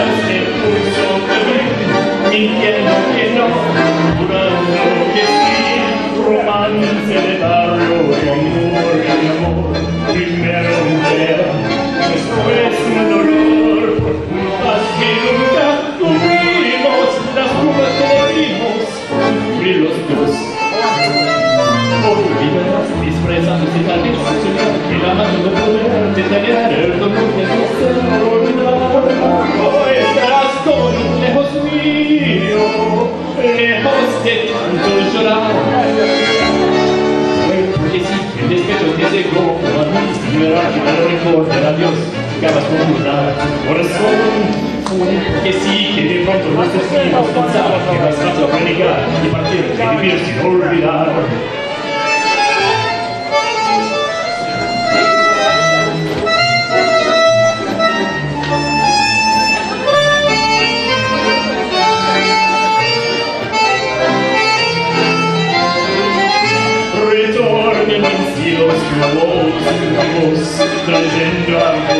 Oh, la seducción también, entiendo que no. Durando y así, romance en el barrio de amor y amor. Primero mujer, después dolor, un que nunca tuvimos. Las dudas que oímos, y los dios, olvidándose, disfrazándose, saliendo de su casa, siento llorar Porque si el despecho te llegó a mí Será que no recordar a Dios que vas a ocultar corazón que sí, que de pronto no te sigas pensar que vas a renegar y partir Y vivir sin olvidar ritorni non filo scavo scavo scavo scavo